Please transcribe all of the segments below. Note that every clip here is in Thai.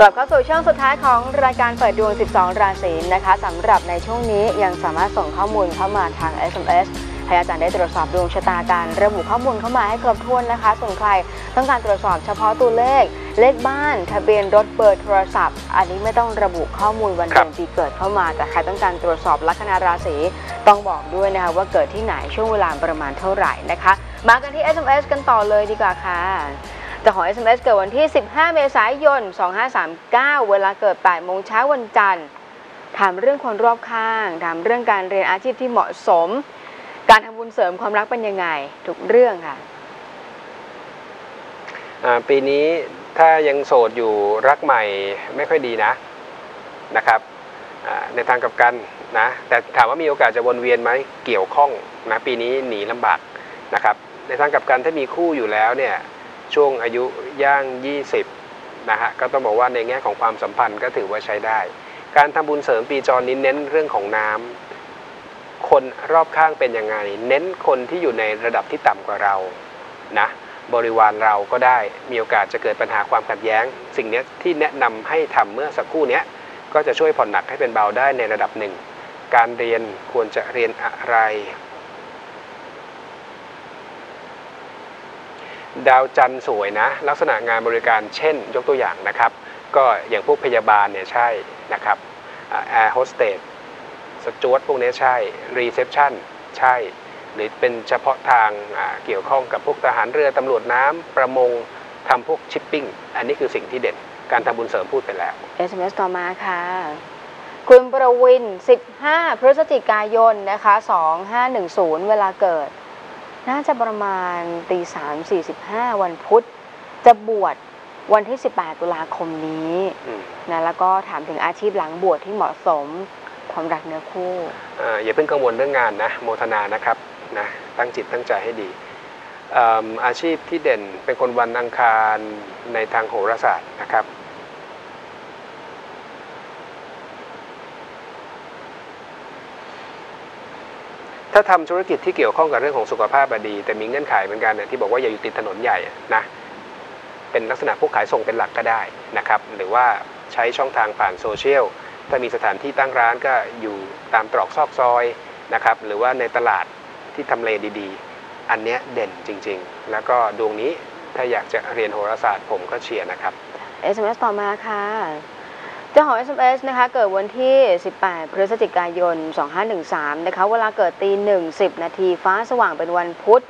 กลับเข้าสู่ช่วงสุดท้ายของรายการเปิดดวง 12 ราศีนะคะสำหรับในช่วงนี้ยังสามารถส่งข้อมูลเข้ามาทาง SMS ให้อาจารย์ได้ตรวจสอบดวงชะตาการระบุข้อมูลเข้ามาให้ครบถ้วนนะคะ ส่วนใครต้องการตรวจสอบเฉพาะตัวเลข เลขบ้าน ทะเบียนรถเบอร์โทรศัพท์ อันนี้ไม่ต้องระบุข้อมูลวันครัเดืบอนปีเกิดเข้ามา แต่ใครต้องการตรวจสอบลัคนาราศีต้องบอกด้วยนะคะว่าเกิดที่ไหนช่วงเวลาประมาณเท่าไหร่นะคะ มากันที่ SMS กันต่อเลยดีกว่าค่ะ แต่ของ SMS เกิดวันที่ 15 เมษายน 2539 เวลาเกิด8โมงเช้าวันจันทร์ ถามเรื่องคนรอบข้าง ถามเรื่องการเรียนอาชีพที่เหมาะสม การทำบุญเสริมความรักเป็นยังไง ทุกเรื่องค่ะอ่าปีนี้ถ้ายังโสดอยู่รักใหม่ไม่ค่อยดีนะนะครับในทางกับกันนะแต่ถามว่ามีโอกาสจะวนเวียนไหมเกี่ยวข้องนะปีนี้หนีลำบากนะครับในทางกับกันถ้ามีคู่อยู่แล้วเนี่ย ช่วงอายุย่าง 20นะฮะก็ต้องบอกว่าในแง่ของความสัมพันธ์ก็ถือว่าใช้ได้ การทำบุญเสริมปีจรนี้เน้นเรื่องของน้ำคนรอบข้างเป็นยังไง เน้นคนที่อยู่ในระดับที่ต่ำกว่าเรานะบริวารเราก็ได้มีโอกาสจะเกิดปัญหาความขัดแย้ง สิ่งนี้ที่แนะนำให้ทำเมื่อสักครู่นี้ก็จะช่วยผ่อนหนักให้เป็นเบาได้ในระดับหนึ่ง การเรียนควรจะเรียนอะไร ดาวจันทร์สวยนะ ลักษณะงานบริการเช่น ยกตัวอย่างนะครับ ก็อย่างพวกพยาบาลเนี่ยใช่นะครับแอร์โฮสเตสสจ๊วตพวกนี้ใช่ reception ใช่ หรือเป็นเฉพาะทางเกี่ยวข้องกับพวกทหารเรือตำรวจน้ำประมงทำพวกชิปปิ้ง อันนี้คือสิ่งที่เด่นการทำบุญเสริมพูดไปแล้ว SMS ต่อมาค่ะ คุณประวิน 15 พฤศจิกายนนะคะ 2510 เวลาเกิด น่าจะประมาณตี3 45วันพุธ จะบวชวันที่ 18 ตุลาคมนี้อืมนะแล้วก็ถามถึงอาชีพหลังบวชที่เหมาะสมความรักเนื้อคู่อ่าอย่าเพิ่งกังวลเรื่องงานนะโมทนานะครับนะตั้งจิตตั้งใจให้ดีอืมอาชีพที่เด่นเป็นคนวันอังคารในทางโหราศาสตร์นะครับ ถ้าทำธุรกิจที่เกี่ยวข้องกับเรื่องของสุขภาพดี แต่มีเงื่อนไขเหมือนกันเนี่ยที่บอกว่าอย่าอยู่ติดถนนใหญ่นะเป็นลักษณะพวกขายส่งเป็นหลักก็ได้นะครับหรือว่าใช้ช่องทางผ่านโซเชียลถ้ามีสถานที่ตั้งร้านก็อยู่ตามตรอกซอกซอยนะครับหรือว่าในตลาดที่ทำเลดีๆ อันเนี้ยเด่นจริง ๆ แล้วก็ดวงนี้ถ้าอยากจะเรียนโหราศาสตร์ผมก็เชียร์นะครับ SMS ต่อมาค่ะ จ้าของ SMS นะคะเกิดวันที่ 18 พฤศจิกายน 2513 นะคะเวลาเกิดตีหนึ่งสิบนาทีฟ้าสว่างเป็นวันพุธ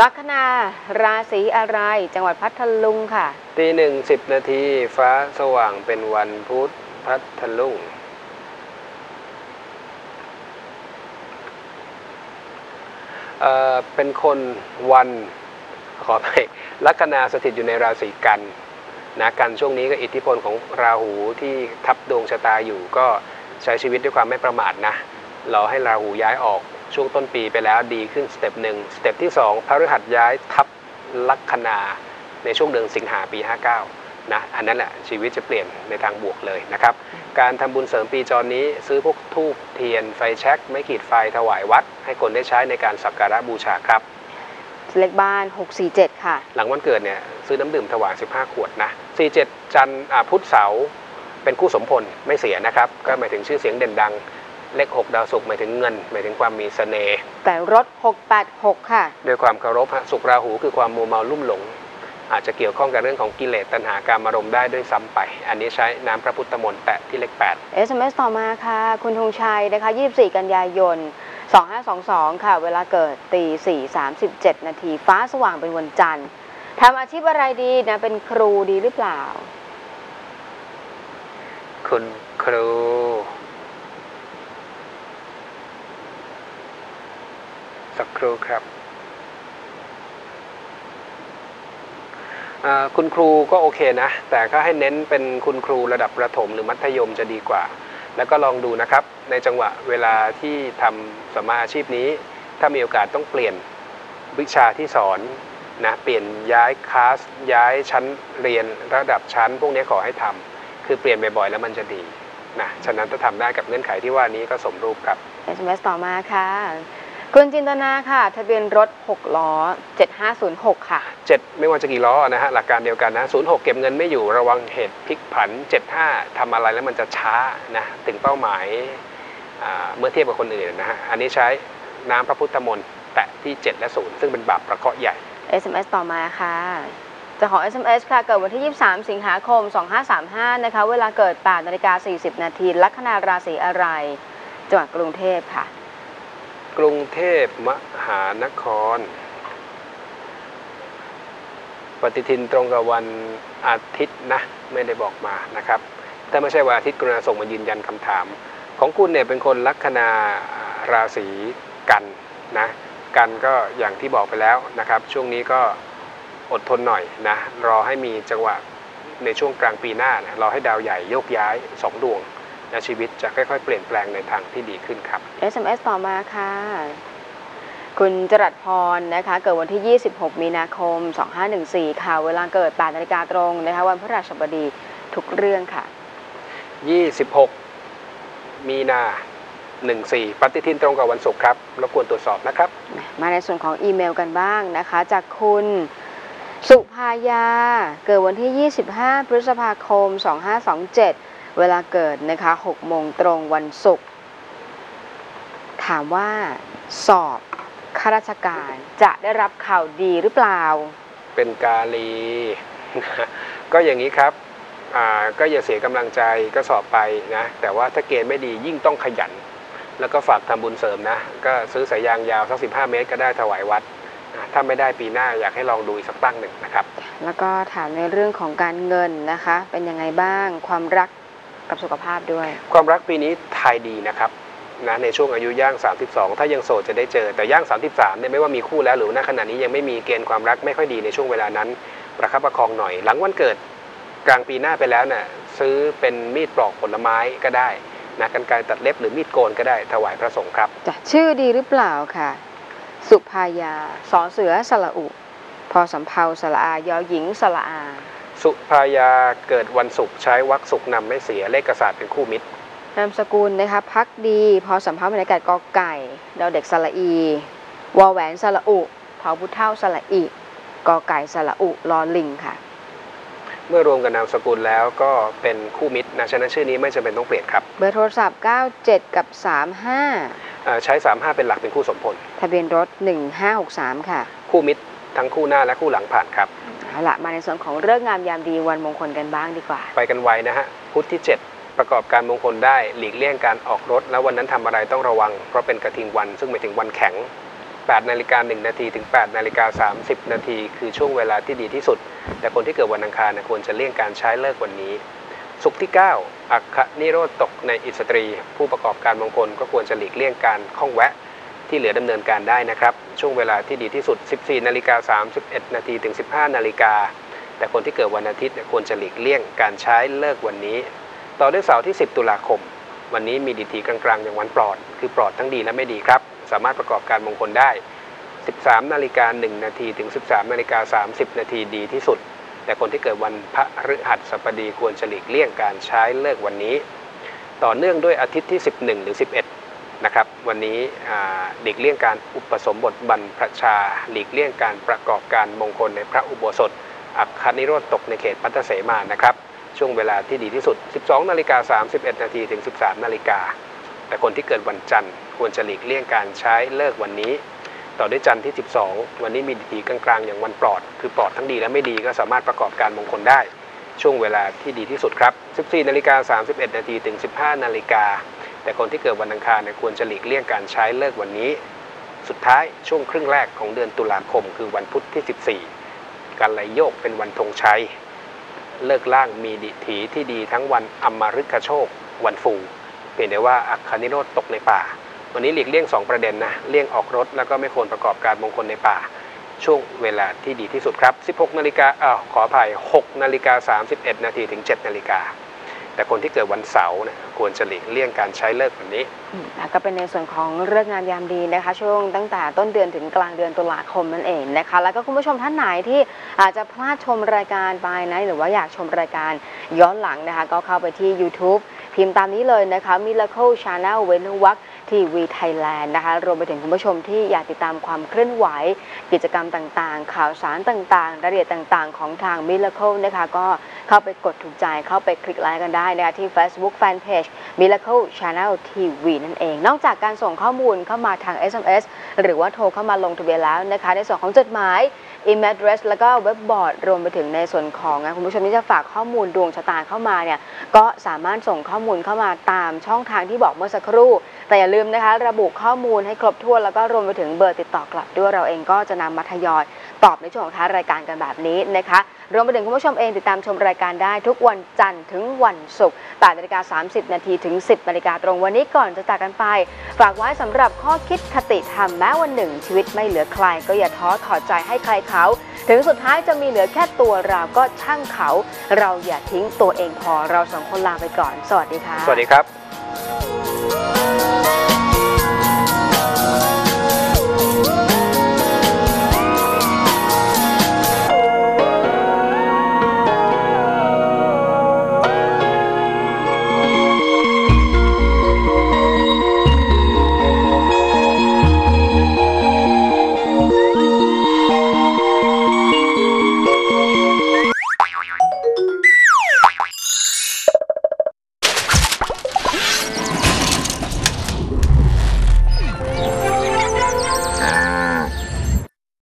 ลัคนาราศีอะไร จังหวัดพัทลุงค่ะ ตีหนึ่งสิบนาทีฟ้าสว่างเป็นวันพุธพัทลุงเอ่อเป็นคนวันขอไปลัคนาสถิตอยู่ในราศีกัน นะกันย์ช่วงนี้ก็อิทธิพลของราหูที่ทับดวงชะตาอยู่ก็ใช้ชีวิตด้วยความไม่ประมาทนะรอให้ราหูย้ายออกช่วงต้นปีไปแล้วดีขึ้น step หนึ่ง step ที่สองพฤหัสย้ายทับลัคนาในช่วงเดือนสิงหาปี 59นะอันนั้นแหละชีวิตจะเปลี่ยนในทางบวกเลยนะครับ การทำบุญเสริมปีจรนี้ ซื้อพวกธูปเทียนไฟแช็กไม้ขีดไฟถวายวัด ให้คนได้ใช้ในการสักการะบูชาครับเลขบ้าน 647 ค่ะ หลังวันเกิดเนี่ยซื้อน้ำดื่มถวาย 15 ขวดนะ 47 จันทร์อ่าพุธเสาร์เป็นคู่สมพลไม่เสียนะครับ ก็หมายถึงชื่อเสียงเด่นดัง เลข 6 ดาวศุกร์หมายถึงเงิน หมายถึงความมีเสน่ห์แต่รถ 686 ค่ะ ด้วยความเคารพฮะสุขราหูคือความมัวเมาลุ่มหลง อาจจะเกี่ยวข้องกับเรื่องของกิเลสตัณหาการมารมณ์ได้ด้วยซ้ำไป อันนี้ใช้น้ำพระพุทธมนต์แตะที่เลข SMS ต่อมาค่ะ คุณธงชัยนะคะ 24 กันยายน 2522 ค่ะ เวลาเกิดตี4 37 นาที ฟ้าสว่างเป็นวันจันทร์ ทำอาชีพอะไรดีนะเป็นครูดีหรือเปล่า คุณครู สักครูครับ คุณครูก็โอเคนะ แต่ก็ให้เน้นเป็นคุณครูระดับประถมหรือมัธยมจะดีกว่า แล้วก็ลองดูนะครับ ในจังหวะเวลาที่ทำสมมาอาชีพนี้ ถ้ามีโอกาสต้องเปลี่ยนวิชาที่สอน นะเปลี่ยนย้ายคลาสย้ายชั้นเรียนระดับชั้น พวกนี้ขอให้ทำคือเปลี่ยนบ่อยๆแล้วมันจะดีนะฉะนั้นถ้าทำได้กับเงื่อนไขที่ว่านี้ก็สมรูปครับ SMS ต่อมาค่ะ คุณจินตนาค่ะ ทะเบียนรถ 6 ล้อ 7506 ค่ะ 7 ไม่ว่าจะกี่ล้อนะฮะหลักการเดียวกันนะ 06 เก็บเงินไม่อยู่ระวังเหตุพลิกผัน 75ทำอะไรแล้วมันจะช้านะถึงเป้าหมายอ่าเมื่อเทียบกับคนอื่นนะฮะอันนี้ใช้น้ำพระพุทธมนต์แตะที่ 7 และ 0 ซึ่งเป็นบาปประเคราะห์ใหญ่ SMS ต่อมาค่ะจะของ SMS ค่ะ เกิดวันที่ 23 สิงหาคม 2535 นะคะ เวลาเกิด8นาฬิกา 40 นาที ลัคนาราศีอะไร จังหวัดกรุงเทพค่ะ กรุงเทพมหานคร ปฏิทินตรงกับวันอาทิตย์นะ ไม่ได้บอกมานะครับ ถ้าไม่ใช่วันอาทิตย์กรุณาส่งมายืนยันคำถาม ของคุณเนี่ยเป็นคนลัคนาราศีกันนะ กันก็อย่างที่บอกไปแล้วนะครับ ช่วงนี้ก็อดทนหน่อยนะรอให้มีจังหวะในช่วงกลางปีหน้านะรอให้ดาวใหญ่โยกย้ายสองดวงนะชีวิตจะค่อยๆ เปลี่ยนแปลงในทางที่ดีขึ้นครับ SMS ต่อมาค่ะ คุณจรัสพรนะคะ เกิดวันที่ 26 มีนาคม 2514 ค่ะ เวลาเกิด8นาฬิกาตรงนะคะ วันพฤหัสบดีทุกเรื่องค่ะ 26 มีนา 14 ปฏิทินตรงกับวันศุกร์ครับรบกวนตรวจสอบนะครับ มาในส่วนของอีเมลกันบ้างนะคะ จากคุณสุภายา เกิดวันที่ 25 พฤษภาคม 2527 เวลาเกิดนะคะ6โมงตรงวันศุกร์ถามว่าสอบข้าราชการจะได้รับข่าวดีหรือเปล่า เป็นกาลี ก็อย่างนี้ครับก็อย่าเสียกำลังใจก็สอบไปนะ แต่ว่าถ้าเกณฑ์ไม่ดียิ่งต้องขยัน แล้วก็ฝากทำบุญเสริมนะ ก็ซื้อสายยางยาวสัก15เมตรก็ได้ถวายวัดอ่าถ้าไม่ได้ปีหน้าอยากให้ลองดูอีกสักตั้งหนึ่งนะครับ แล้วก็ถามในเรื่องของการเงินนะคะ เป็นยังไงบ้างความรักกับสุขภาพด้วย ความรักปีนี้ทายดีนะครับนะในช่วงอายุย่าง 32 ถ้ายังโสดจะได้เจอแต่ย่าง 33เนี่ยไม่ว่ามีคู่แล้วหรือณขณะนี้ยังไม่มีเกณฑ์ความรักไม่ค่อยดีในช่วงเวลานั้น ประคับประคองหน่อย หลังวันเกิดกลางปีหน้าไปแล้วเนี่ยซื้อเป็นมีดปลอกผลไม้ก็ได้ นะกันไกรตัดเล็บหรือมีดโกนก็ได้ถวายพระสงฆ์ครับจะชื่อดีหรือเปล่าค่ะ สุภายาสอเสือสละอุ พอสำเพาสละอายอหญิงสละอา สุภายาเกิดวันศุกร์ใช้วักศุกร์นำไม่เสียเลขกษัตริย์เป็นคู่มิตรนามสกุลนะคะพักดี พอสำเพาบรรยากาศกอไก่ดาวเด็กสละอี วอแหวนสละอุเผาพุเท่าสละอีกอไก่สละอุลอลิงค่ะ เมื่อรวมกับนามสกุลแล้วก็เป็นคู่มิตรนะฉะนั้นชื่อนี้ไม่จำเป็นต้องเปลี่ยนครับ เบอร์โทรศัพท์ 97 กับ 35อ่าใช้ 35 เป็นหลักเป็นคู่สมพล ทะเบียนรถ 1563 ค่ะ คู่มิตรทั้งคู่หน้าและคู่หลังผ่านครับ เอาละมาในส่วนของเรื่องงามยามดีวันมงคลกันบ้างดีกว่า ไปกันไวนะฮะ พุธที่ 7 ประกอบการมงคลได้หลีกเลี่ยงการออกรถ แล้ววันนั้นทำอะไรต้องระวัง เพราะเป็นกระทิงวันซึ่งหมายถึงวันแข็ง 8นาฬิกา1นาทีถึง8นาฬิกา30 นาทีคือช่วงเวลาที่ดีที่สุด แต่คนที่เกิดวันอังคารนะควรจะเลี่ยงการใช้เลิกวันนี้ศุกที่ 9 อัคนิโรธตกในอิสตรี ผู้ประกอบการมงคลก็ควรจะหลีกเลี่ยงการข้องแวะที่เหลือดำเนินการได้นะครับ ช่วงเวลาที่ดีที่สุด 14นาฬิกา31 นาทีถึง 15นาฬิกาแต่คนที่เกิดวันอาทิตย์ควรจะหลีกเลี่ยงการใช้เลิกวันนี้ ต่อด้วยเสาร์ที่ 10 ตุลาคม วันนี้มีดีทีกลางๆ อย่างวันปลอด คือปลอดทั้งดีและไม่ดีครับ สามารถประกอบการมงคลได้ 13 นาฬิกา 1 นาทีถึง 13 นาฬิกา 30 นาทีดีที่สุด แต่คนที่เกิดวันพระฤหัสบดีควรจะหลีกเลี่ยงการใช้เลิกวันนี้ ต่อเนื่องด้วยอาทิตย์ที่ 11 หรือ 11 นะครับ วันนี้หลีกเลี่ยงการอุปสมบทบรรพชา หลีกเลี่ยงการประกอบการมงคลในพระอุโบสถ อัคคนิโรธตกในเขตพัทเสมานะครับ ช่วงเวลาที่ดีที่สุด 12 นาฬิกา 31 นาทีถึง 13 นาฬิกา แต่คนที่เกิดวันจันทร์ควรจะหลีกเลี่ยงการใช้เลิกวันนี้ ต่อด้วยจันทร์ที่ 12 วันนี้มีดีทีกลางๆ อย่างวันปลอด คือปลอดทั้งดีและไม่ดีก็สามารถประกอบการมงคลได้ ช่วงเวลาที่ดีที่สุดครับ 14นาฬิกา31นาทีถึง 15นาฬิกาแต่คนที่เกิดวันอังคารเนี่ยควรจะหลีกเลี่ยงการใช้เลิกวันนี้ สุดท้ายช่วงครึ่งแรกของเดือนตุลาคม คือวันพุธที่ 14 การไหลโยกเป็นวันธงชัย เลิกล่างมีดิถีที่ดีทั้งวันอมฤคโชค วันฟู เพียงแต่ว่าอัคคนิโรธตกในป่า วันนี้หลีกเลี่ยง 2 ประเด็นนะเลี่ยงออกรถแล้วก็ไม่ควรประกอบการมงคลในป่า ช่วงเวลาที่ดีที่สุดครับ 16นาฬิกาอ่าขออภัย6นาฬิกา31 นาทีถึง 7 นาฬิกาแต่คนที่เกิดวันเสาร์นี่ยควรจะหลีกเลี่ยงการใช้เลิกวันนี้แล้วก็เป็นในส่วนของเรื่องงานยามดีนะคะ ช่วงตั้งแต่ต้นเดือนถึงกลางเดือนตุลาคมนั่นเองนะคะ แล้วก็คุณผู้ชมท่านไหนที่อาจจะพลาดชมรายการไปนะ หรือว่าอยากชมรายการย้อนหลังนะคะ ก็เข้าไปที่ YouTube พิมพ์ตามนี้เลยนะคะ Miracle Channel เว้นวรรคทีวีไทยแลนด์นะคะ รวมไปถึงคุณผู้ชมที่อยากติดตามความเคลื่อนไหว กิจกรรมต่างๆ ข่าวสารต่างๆ รายละเอียดต่างๆ ของทาง Miracle นะคะ ก็เข้าไปกดถูกใจ เข้าไปคลิกไลค์กันได้นะคะ ที่ Facebook Fanpage Miracle Channel TV นั่นเอง นอกจากการส่งข้อมูลเข้ามาทาง SMS หรือว่าโทรเข้ามาลงทะเบียนแล้วนะคะ ในส่วนของจดหมาย email address แล้วก็เว็บบอร์ดรวมไปถึงในส่วนของนะคุณผู้ชมที่จะฝากข้อมูลดวงชะตาเข้ามาเนี่ยก็สามารถส่งข้อมูลเข้ามาตามช่องทางที่บอกเมื่อสักครู่ แต่อย่าลืมนะคะ ระบุข้อมูลให้ครบถ้วนแล้วก็รวมไปถึงเบอร์ติดต่อกลับด้วยเราเองก็จะนำมาทยอย ตอบในช่วงของท้ายรายการกันแบบนี้นะคะรวมไปถึงคุณผู้ชมเองติดตามชมรายการได้ทุกวันจันทร์ถึงวันศุกร์8นาฬิกา30 นาทีถึง 10นาฬิกาตรงวันนี้ก่อนจะจากกันไป ฝากไว้สำหรับข้อคิดคติธรรมแม้วันหนึ่ง ชีวิตไม่เหลือใครก็อย่าท้อถอดใจให้ใครเขา ถึงสุดท้ายจะมีเหลือแค่ตัวเราก็ช่างเขา เราอย่าทิ้งตัวเองพอเราสองคนลาไปก่อน สวัสดีค่ะ สวัสดีครับ